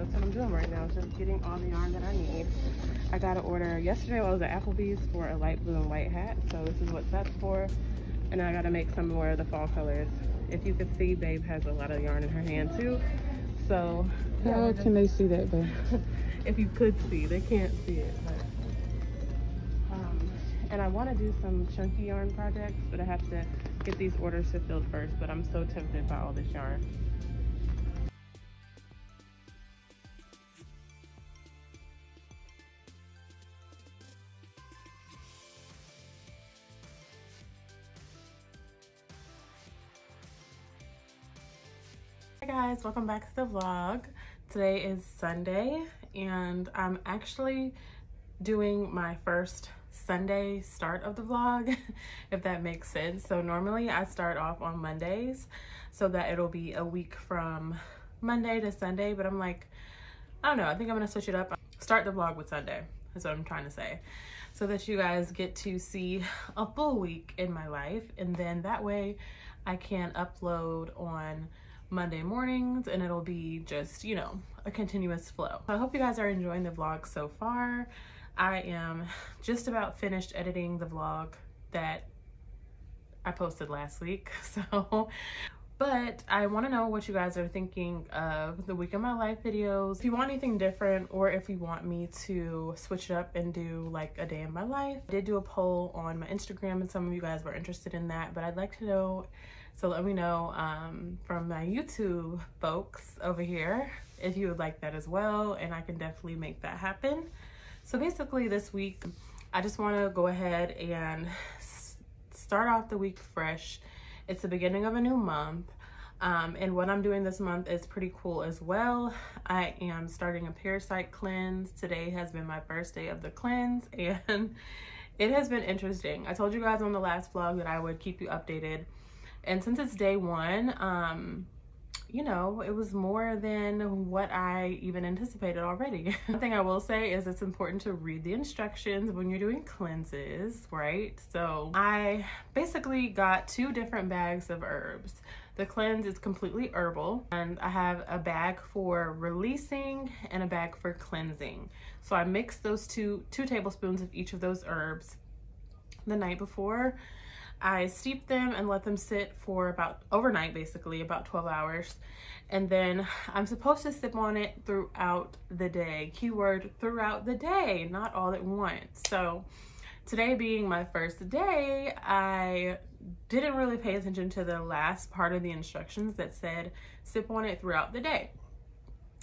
that's what I'm doing right now. Just getting all the yarn that I need. I got an order yesterday I was at Applebee's for a light blue and white hat. So this is what that's for. And I gotta make some more of the fall colors. If you can see, Babe has a lot of yarn in her hand too. So how yeah, can they see that, babe? if you could see, they can't see it. But, um, and I want to do some chunky yarn projects, but I have to get these orders fulfilled first. But I'm so tempted by all this yarn. Hi guys, welcome back to the vlog. Today is Sunday and I'm actually doing my first Sunday start of the vlog, if that makes sense. So normally I start off on Mondays so that it'll be a week from Monday to Sunday, but I'm like, I don't know, I think I'm gonna switch it up. Start the vlog with Sunday, that's what I'm trying to say. So that you guys get to see a full week in my life and then that way I can upload on Monday mornings and it'll be just, you know, a continuous flow. I hope you guys are enjoying the vlog so far. I am just about finished editing the vlog that I posted last week. So, but I want to know what you guys are thinking of the week of my life videos. If you want anything different or if you want me to switch it up and do like a day in my life. I did do a poll on my Instagram and some of you guys were interested in that, but I'd like to know so let me know um, from my YouTube folks over here if you would like that as well, and I can definitely make that happen. So basically this week, I just want to go ahead and start off the week fresh. It's the beginning of a new month. Um, and what I'm doing this month is pretty cool as well. I am starting a parasite cleanse. Today has been my first day of the cleanse and it has been interesting. I told you guys on the last vlog that I would keep you updated and since it's day one, um, you know, it was more than what I even anticipated already. One thing I will say is it's important to read the instructions when you're doing cleanses, right? So I basically got two different bags of herbs. The cleanse is completely herbal and I have a bag for releasing and a bag for cleansing. So I mixed those two, two tablespoons of each of those herbs the night before I steep them and let them sit for about overnight, basically about 12 hours. And then I'm supposed to sip on it throughout the day. Keyword throughout the day, not all at once. So today being my first day, I didn't really pay attention to the last part of the instructions that said sip on it throughout the day.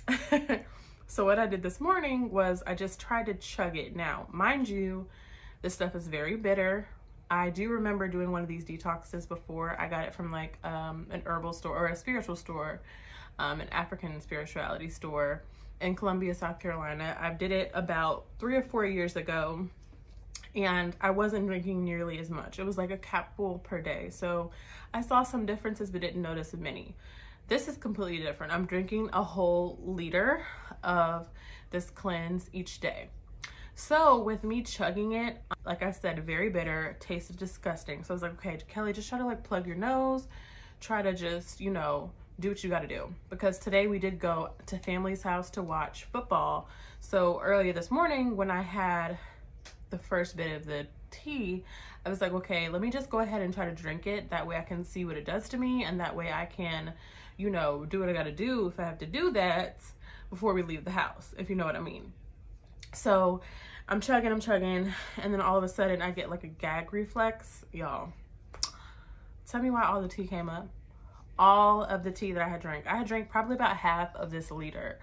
so what I did this morning was I just tried to chug it. Now, mind you, this stuff is very bitter I do remember doing one of these detoxes before. I got it from like um, an herbal store or a spiritual store, um, an African spirituality store in Columbia, South Carolina. I did it about three or four years ago and I wasn't drinking nearly as much. It was like a capful per day. So I saw some differences but didn't notice many. This is completely different. I'm drinking a whole liter of this cleanse each day. So with me chugging it, like I said, very bitter, tasted disgusting. So I was like, okay, Kelly, just try to like plug your nose, try to just, you know, do what you got to do. Because today we did go to family's house to watch football. So earlier this morning when I had the first bit of the tea, I was like, okay, let me just go ahead and try to drink it. That way I can see what it does to me. And that way I can, you know, do what I got to do if I have to do that before we leave the house, if you know what I mean. So I'm chugging, I'm chugging, and then all of a sudden I get like a gag reflex. Y'all, tell me why all the tea came up. All of the tea that I had drank. I had drank probably about half of this liter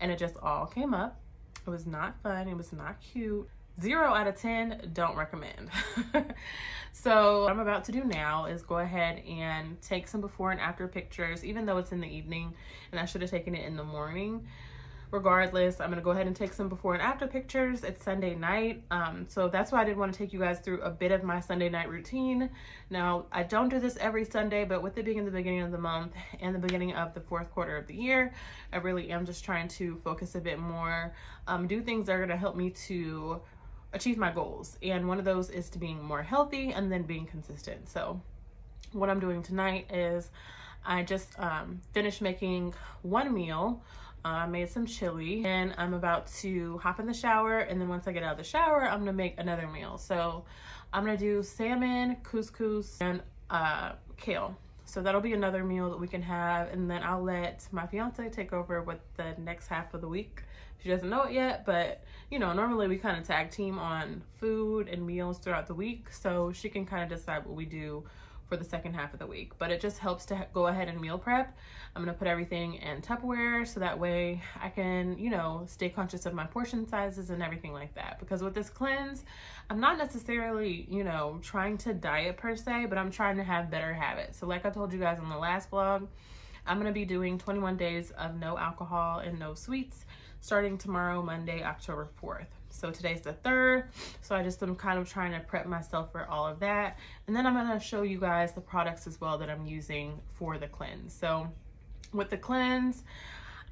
and it just all came up. It was not fun. It was not cute. Zero out of 10, don't recommend. so what I'm about to do now is go ahead and take some before and after pictures, even though it's in the evening and I should have taken it in the morning regardless i'm gonna go ahead and take some before and after pictures. It's sunday night um, so that's why i did want to take you guys through a bit of my sunday night routine. Now i don't do this every sunday but with it being in the beginning of the month and the beginning of the fourth quarter of the year i really am just trying to focus a bit more um, do things that are going to help me to achieve my goals. And one of those is to being more healthy and then being consistent. So what I'm doing tonight is I just um, finished making one meal. I made some chili and I'm about to hop in the shower and then once I get out of the shower, I'm gonna make another meal. So I'm gonna do salmon, couscous, and uh, kale. So that'll be another meal that we can have and then I'll let my fiance take over with the next half of the week. She doesn't know it yet, but you know, normally we kind of tag team on food and meals throughout the week. So she can kind of decide what we do for the second half of the week. But it just helps to go ahead and meal prep. I'm gonna put everything in Tupperware so that way I can, you know, stay conscious of my portion sizes and everything like that. Because with this cleanse, I'm not necessarily, you know, trying to diet per se, but I'm trying to have better habits. So like I told you guys on the last vlog, I'm gonna be doing 21 days of no alcohol and no sweets starting tomorrow, Monday, October 4th. So today's the third. So I just am kind of trying to prep myself for all of that. And then I'm gonna show you guys the products as well that I'm using for the cleanse. So with the cleanse,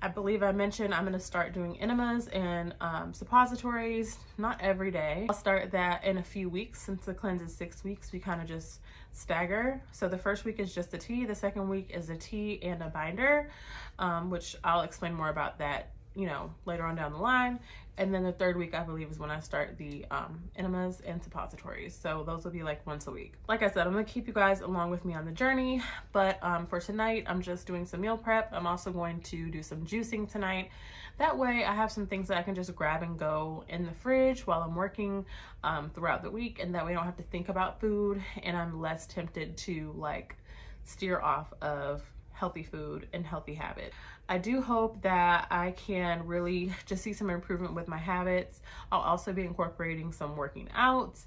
I believe I mentioned I'm gonna start doing enemas and um, suppositories, not every day. I'll start that in a few weeks. Since the cleanse is six weeks, we kind of just stagger. So the first week is just a tea. The second week is a tea and a binder, um, which I'll explain more about that you know, later on down the line. And then the third week, I believe, is when I start the um, enemas and suppositories. So those will be like once a week. Like I said, I'm gonna keep you guys along with me on the journey. But um, for tonight, I'm just doing some meal prep. I'm also going to do some juicing tonight. That way I have some things that I can just grab and go in the fridge while I'm working um, throughout the week. And that way I don't have to think about food and I'm less tempted to like steer off of healthy food and healthy habit. I do hope that I can really just see some improvement with my habits. I'll also be incorporating some working out.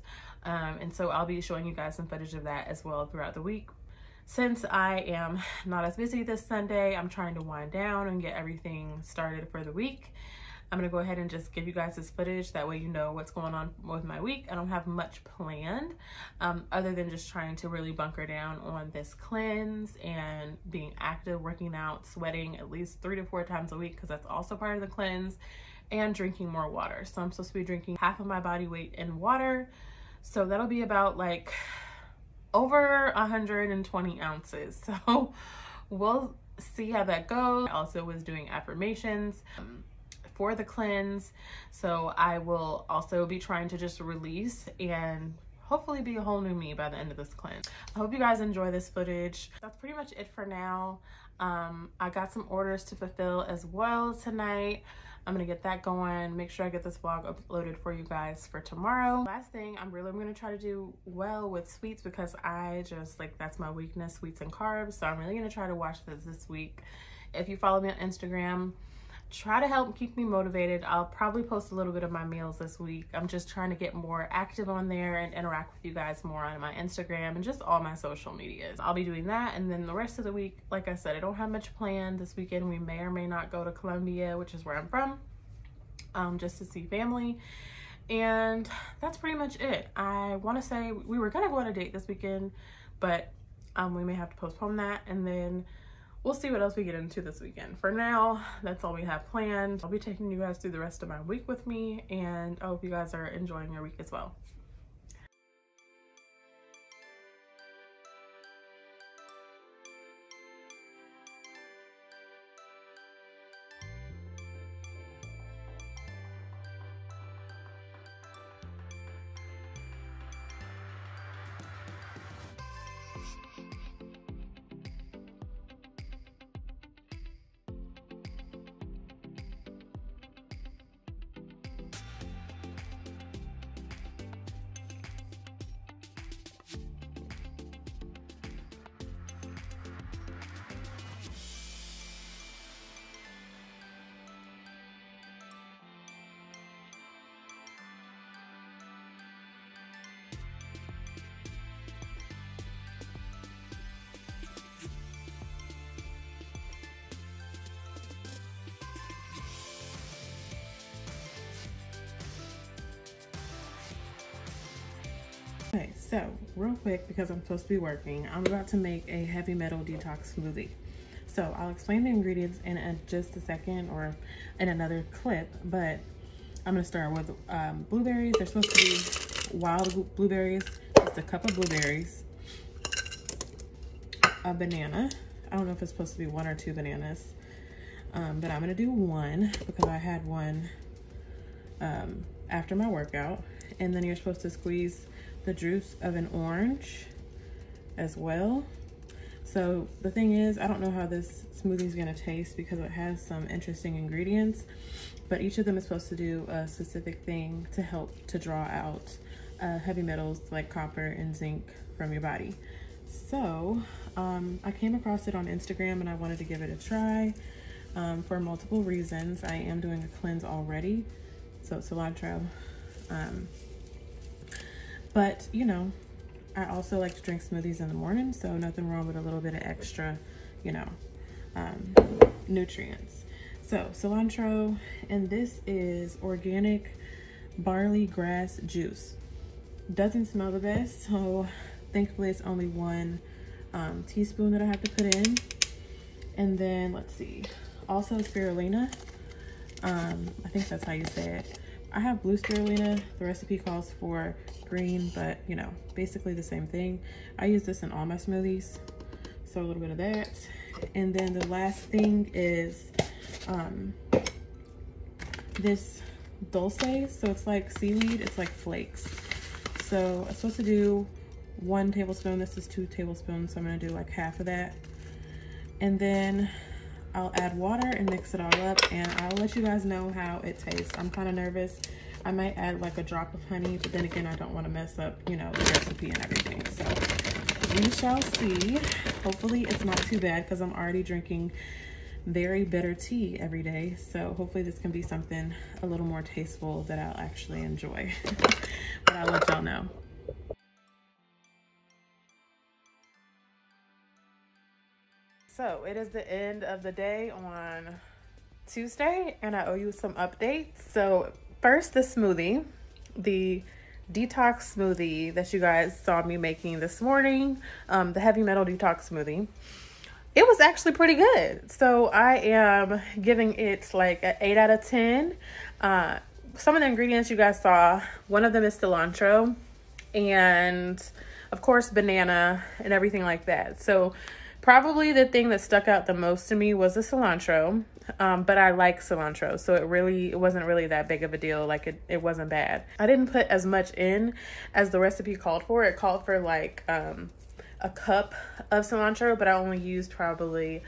Um, and so I'll be showing you guys some footage of that as well throughout the week. Since I am not as busy this Sunday, I'm trying to wind down and get everything started for the week. I'm gonna go ahead and just give you guys this footage. That way you know what's going on with my week. I don't have much planned um, other than just trying to really bunker down on this cleanse and being active, working out, sweating at least three to four times a week because that's also part of the cleanse and drinking more water. So I'm supposed to be drinking half of my body weight in water. So that'll be about like over 120 ounces. So we'll see how that goes. I also was doing affirmations. Um, for the cleanse. So I will also be trying to just release and hopefully be a whole new me by the end of this cleanse. I hope you guys enjoy this footage. That's pretty much it for now. Um, I got some orders to fulfill as well tonight. I'm gonna get that going. Make sure I get this vlog uploaded for you guys for tomorrow. Last thing, I'm really gonna try to do well with sweets because I just like that's my weakness, sweets and carbs. So I'm really gonna try to watch this this week. If you follow me on Instagram, try to help keep me motivated. I'll probably post a little bit of my meals this week. I'm just trying to get more active on there and interact with you guys more on my Instagram and just all my social medias. I'll be doing that and then the rest of the week, like I said, I don't have much planned this weekend. We may or may not go to Columbia, which is where I'm from, um, just to see family. And that's pretty much it. I want to say we were going to go on a date this weekend, but um, we may have to postpone that. And then we'll see what else we get into this weekend. For now, that's all we have planned. I'll be taking you guys through the rest of my week with me and I hope you guys are enjoying your week as well. So real quick, because I'm supposed to be working, I'm about to make a heavy metal detox smoothie. So I'll explain the ingredients in a, just a second or in another clip, but I'm gonna start with um, blueberries. They're supposed to be wild blueberries. Just a cup of blueberries. a banana. I don't know if it's supposed to be one or two bananas, um, but I'm gonna do one because I had one um, after my workout. And then you're supposed to squeeze the juice of an orange as well. So the thing is, I don't know how this smoothie is gonna taste because it has some interesting ingredients, but each of them is supposed to do a specific thing to help to draw out uh, heavy metals like copper and zinc from your body. So um, I came across it on Instagram and I wanted to give it a try um, for multiple reasons. I am doing a cleanse already, so cilantro. Um, but you know, I also like to drink smoothies in the morning, so nothing wrong with a little bit of extra, you know, um, nutrients. So cilantro, and this is organic barley grass juice. Doesn't smell the best, so thankfully it's only one um, teaspoon that I have to put in. And then let's see, also spirulina. Um, I think that's how you say it. I have blue spirulina. The recipe calls for green, but you know, basically the same thing. I use this in all my smoothies. So a little bit of that. And then the last thing is um, this dulse. So it's like seaweed, it's like flakes. So I'm supposed to do one tablespoon. This is two tablespoons, so I'm gonna do like half of that. And then I'll add water and mix it all up and I'll let you guys know how it tastes. I'm kind of nervous. I might add like a drop of honey, but then again, I don't want to mess up, you know, the recipe and everything. So we shall see. Hopefully it's not too bad because I'm already drinking very bitter tea every day. So hopefully this can be something a little more tasteful that I'll actually enjoy. but I'll let y'all know. So it is the end of the day on Tuesday and I owe you some updates. So first the smoothie, the detox smoothie that you guys saw me making this morning, um, the heavy metal detox smoothie. It was actually pretty good. So I am giving it like an 8 out of 10. Uh, some of the ingredients you guys saw, one of them is cilantro and of course banana and everything like that. So Probably the thing that stuck out the most to me was the cilantro, um, but I like cilantro, so it really it wasn't really that big of a deal. Like it, it wasn't bad. I didn't put as much in as the recipe called for. It called for like um, a cup of cilantro, but I only used probably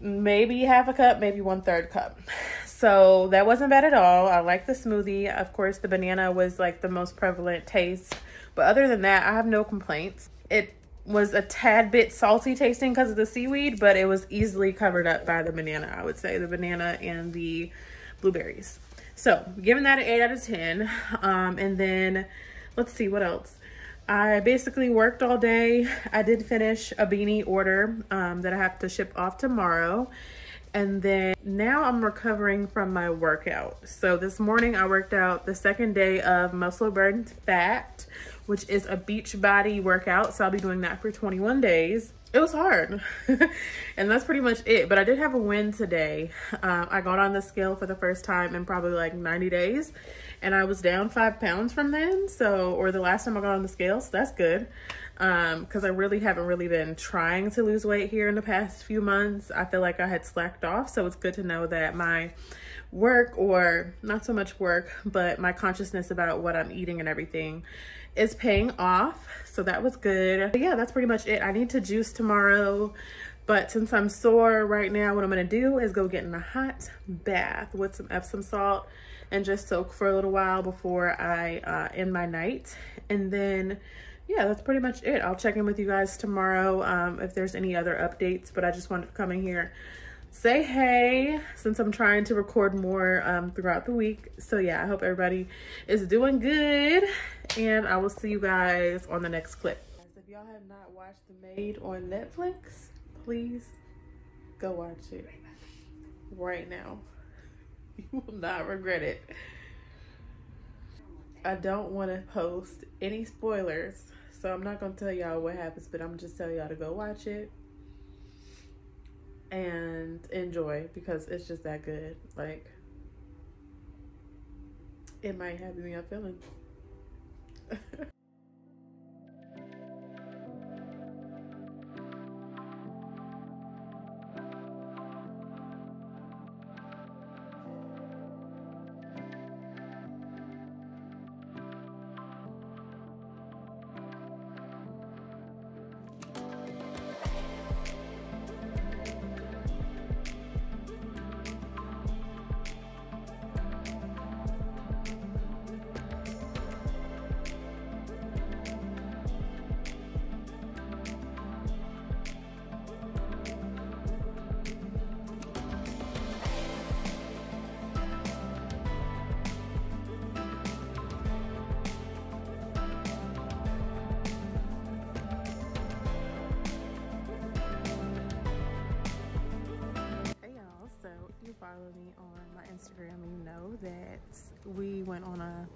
maybe half a cup, maybe one third cup. So that wasn't bad at all. I like the smoothie. Of course, the banana was like the most prevalent taste, but other than that, I have no complaints. It was a tad bit salty tasting because of the seaweed, but it was easily covered up by the banana, I would say, the banana and the blueberries. So, giving that an 8 out of 10. Um, and then, let's see, what else? I basically worked all day. I did finish a beanie order um, that I have to ship off tomorrow. And then now I'm recovering from my workout. So this morning I worked out the second day of muscle burn fat which is a beach body workout. So I'll be doing that for 21 days. It was hard. and that's pretty much it. But I did have a win today. Uh, I got on the scale for the first time in probably like 90 days. And I was down five pounds from then. So, or the last time I got on the scale. So that's good. Um, because I really haven't really been trying to lose weight here in the past few months. I feel like I had slacked off. So it's good to know that my work or not so much work, but my consciousness about what I'm eating and everything is paying off. So that was good. But yeah, that's pretty much it. I need to juice tomorrow. But since I'm sore right now, what I'm gonna do is go get in a hot bath with some Epsom salt and just soak for a little while before I uh, end my night. And then, yeah, that's pretty much it. I'll check in with you guys tomorrow um, if there's any other updates, but I just wanted to come in here say hey since I'm trying to record more um, throughout the week. So yeah, I hope everybody is doing good and I will see you guys on the next clip. If y'all have not watched The Maid on Netflix, please go watch it right now. You will not regret it. I don't want to post any spoilers, so I'm not going to tell y'all what happens, but I'm just tell y'all to go watch it and enjoy because it's just that good. Like, it might have me up feeling. Instagram, you know that we went on a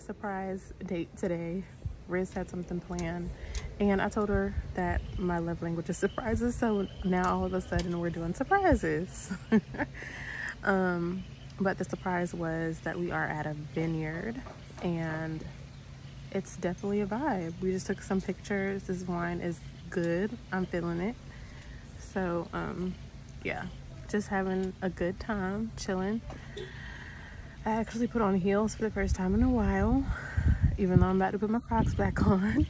surprise date today. Riz had something planned, and I told her that my love language is surprises. So now all of a sudden we're doing surprises. um, but the surprise was that we are at a vineyard, and it's definitely a vibe. We just took some pictures. This wine is good. I'm feeling it. So, um, yeah, just having a good time, chilling. I actually put on heels for the first time in a while, even though I'm about to put my Crocs back on.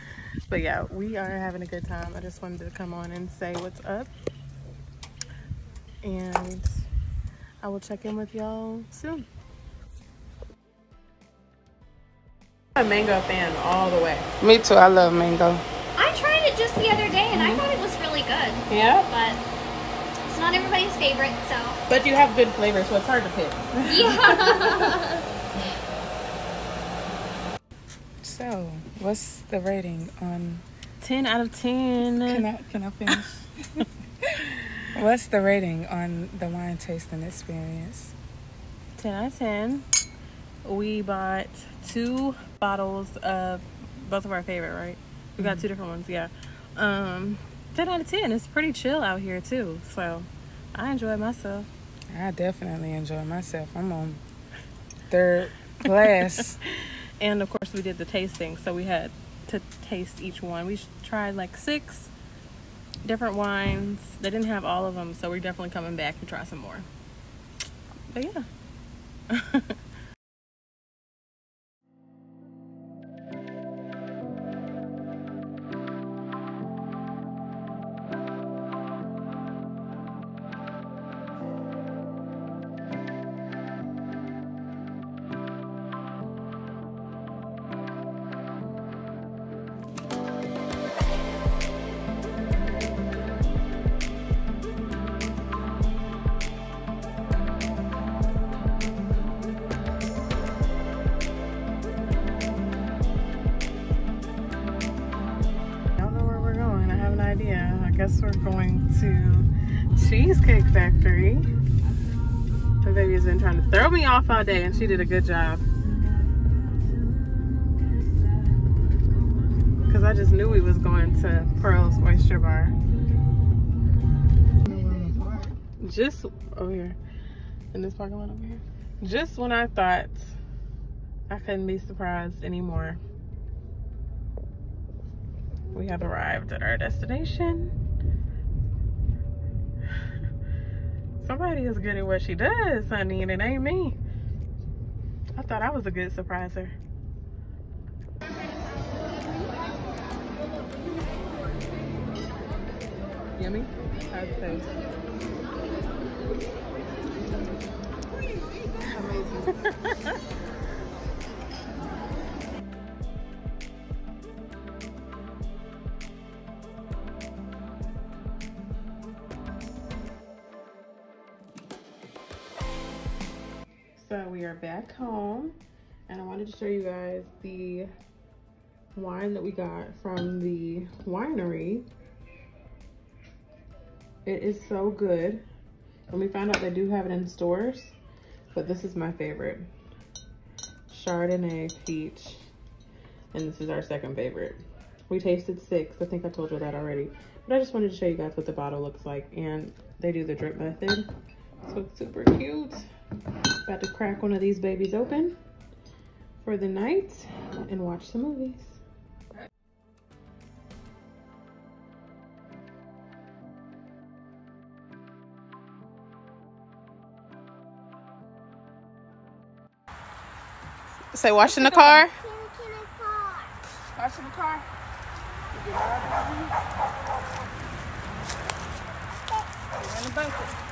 but yeah, we are having a good time. I just wanted to come on and say what's up. And I will check in with y'all soon. I'm a mango fan all the way. Me too. I love mango. I tried it just the other day and I thought it was really good. Yeah. But it's not everybody's favorite, so. But you have good flavors, so it's hard to pick. Yeah. So, what's the rating on? 10 out of 10. Can I can I finish? what's the rating on the wine tasting experience? 10 out of 10. We bought two bottles of both of our favorite, right? We got two different ones, yeah. Um, 10 out of 10. It's pretty chill out here, too. So I enjoy myself. I definitely enjoy myself. I'm on third glass. And of course, we did the tasting, so we had to taste each one. We tried like six different wines. They didn't have all of them, so we're definitely coming back to try some more. But yeah. throw me off all day, and she did a good job. Because I just knew we was going to Pearl's Oyster Bar. Just over here. In this parking lot over here. Just when I thought I couldn't be surprised anymore we have arrived at our destination. Somebody is good at what she does, honey, and it ain't me. I thought I was a good surpriser. Yummy? How's it taste? Amazing. are back home and I wanted to show you guys the wine that we got from the winery. It is so good. And we found out they do have it in stores, but this is my favorite. Chardonnay peach. And this is our second favorite. We tasted six. I think I told you that already. But I just wanted to show you guys what the bottle looks like. And they do the drip method. So it's super cute. About to crack one of these babies open for the night and watch some movies. Say wash in the car. Wash in the car. You're in the bucket.